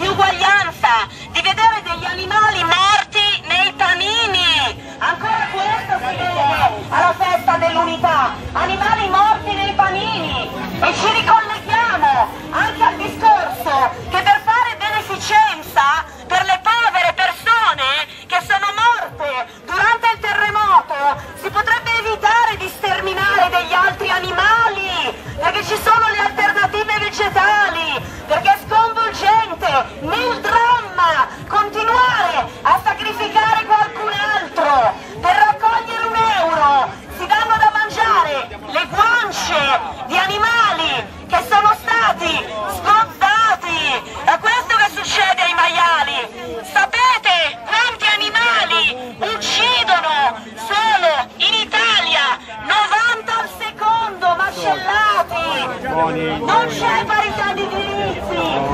You what?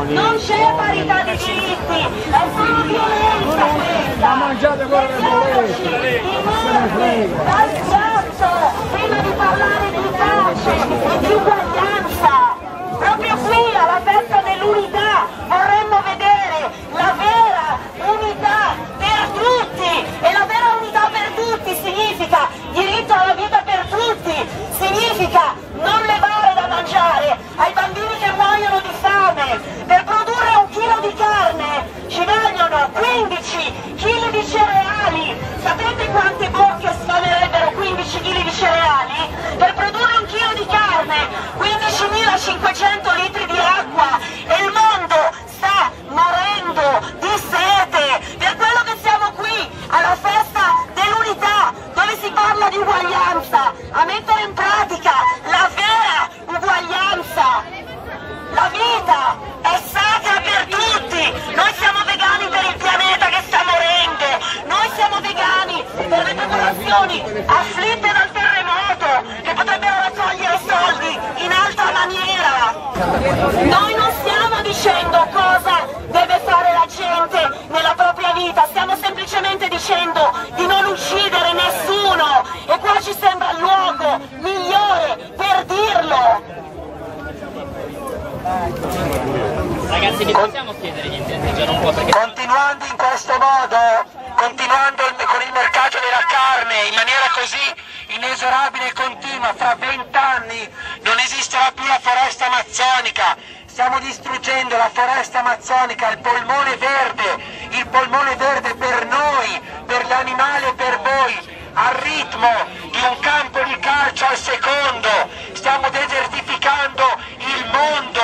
Non c'è parità di diritti, è solo violenza questa. mangiate quello che volete. Togliamoci dal piatto prima di parlare di pace e di uguaglianza. Proprio qui alla festa dell'unità vorremmo vedere la vera unità per tutti e la vera unità per tutti significa diritto alla vita per tutti, significa non levare da mangiare ai bambini che muoiono di fame. Per produrre un chilo di carne ci vogliono 15 kg di cereali. Sapete quante bocche sfamerebbero 15 kg di cereali? Per produrre un chilo di carne 15.500 litri di acqua e il mondo sta morendo di sete. Per quello che siamo qui alla festa dell'unità dove si parla di uguaglianza, a mettere in pratica la vera uguaglianza. La vita è sacra per tutti, noi siamo vegani per il pianeta che sta morendo, noi siamo vegani per le popolazioni afflitte dal terremoto che potrebbero raccogliere soldi in altra maniera. Noi non stiamo dicendo cosa deve fare la gente nella propria vita, stiamo semplicemente dicendo di non uccidere nessuno. E qua ci sembra il luogo migliore per dirlo. Ragazzi, vi possiamo chiedere di interagire un po' perché Continuando in questo modo, continuando con il mercato della carne in maniera così inesorabile e continua, fra vent'anni non esisterà più la foresta amazzonica. Stiamo distruggendo la foresta amazzonica, il polmone verde, il polmone verde per noi, per gli animali e per voi, al ritmo di un campo di calcio al secondo. Stiamo desertificando il mondo,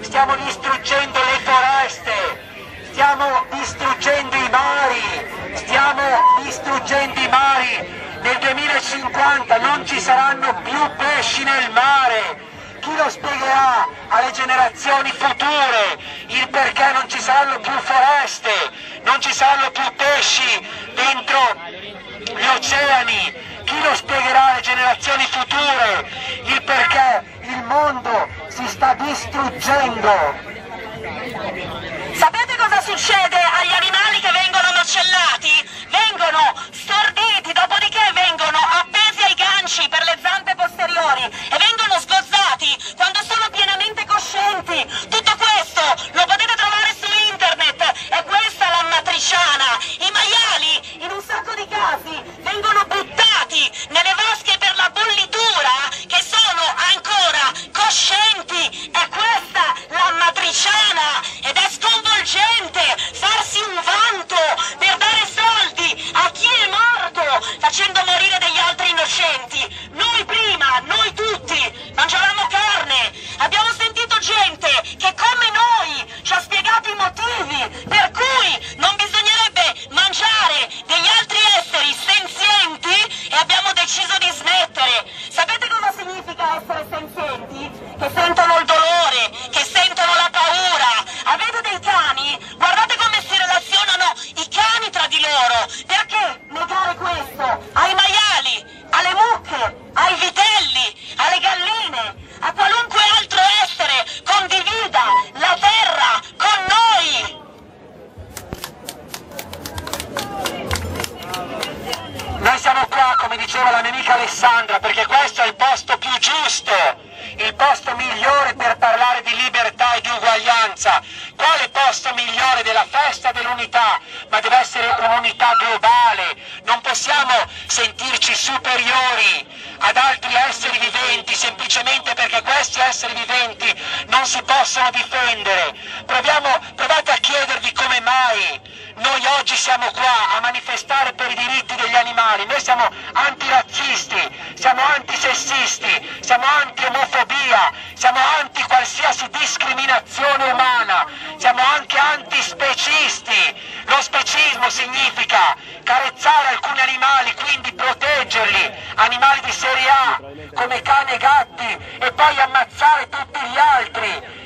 stiamo distruggendo le foreste. Stiamo distruggendo i mari, stiamo distruggendo i mari. Nel 2050 non ci saranno più pesci nel mare. Chi lo spiegherà alle generazioni future il perché non ci saranno più foreste, non ci saranno più pesci dentro gli oceani? Chi lo spiegherà alle generazioni future il perché il mondo si sta distruggendo? Sapete cosa succede agli animali che vengono macellati? Vengono storditi, dopodiché vengono appesi ai ganci per le zampe posteriori e vengono sgozzati quando sono pienamente coscienti. Tutto questo lo potete trovare su internet, è questa la matriciana. I maiali in un sacco di casi vengono buttati nelle vasche per la bollitura che sono ancora coscienti. È questa la matriciana ed è sconvolgente farsi un vanto per dare soldi a chi è morto facendo morire degli altri innocenti. Noi prima, noi tutti, mangiavamo carne. Abbiamo sentito gente che come noi ci ha spiegato i motivi per cui non bisognerebbe mangiare degli altri esseri senzienti e abbiamo deciso di smettere. Sapete cosa significa essere senzienti? Che sentono il dolore, che sentono la paura. Avete dei cani? Guardate come si relazionano i cani tra di loro. Perché negare questo ai maiali, alle mucche, ai vitelli, alle galline, a qualunque altro essere condivida la terra con noi? Noi siamo qua, come diceva la mia amica Alessandra, perché questo è il posto più giusto, il posto migliore per parlare di libertà e di uguaglianza. Quale posto migliore della festa dell'unità? Ma deve essere un'unità globale. Non possiamo sentirci superiori ad altri esseri viventi semplicemente perché questi esseri viventi non si possono difendere. Proviamo, provate a chiedervi come mai noi oggi siamo qua a manifestare per i diritti degli animali, noi siamo antirazzisti, siamo antisessisti, siamo anti-omofobia, siamo anti qualsiasi discriminazione umana, siamo anche antispecisti. Lo specismo significa carezzare alcuni animali, quindi proteggerli, animali di serie A, come cani e gatti, e poi ammazzare tutti gli altri.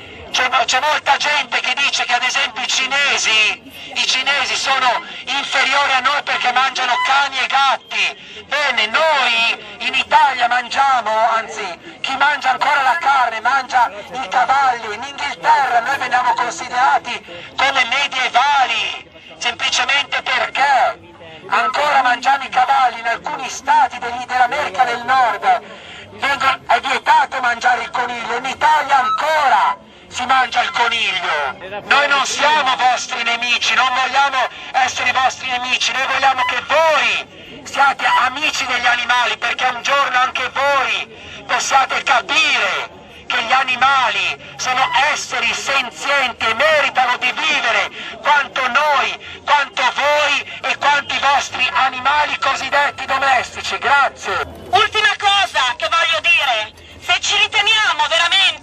C'è, molta gente che dice che ad esempio i cinesi, i cinesi sono inferiori a noi perché mangiano cani e gatti. Bene, noi in Italia mangiamo, anzi chi mangia ancora la carne mangia i cavalli, in Inghilterra noi veniamo considerati come medievali, semplicemente perché ancora mangiamo i cavalli in alcuni stati dell'America del Nord, è vietato mangiare il coniglio, in Italia ancora si mangia il coniglio. Noi non siamo vostri nemici, non vogliamo essere i vostri nemici, noi vogliamo che voi siate amici degli animali perché un giorno anche voi possiate capire che gli animali sono esseri senzienti e meritano di vivere quanto noi, quanto voi e quanti vostri animali cosiddetti domestici. Grazie. Ultima cosa che voglio dire, se ci riteniamo veramente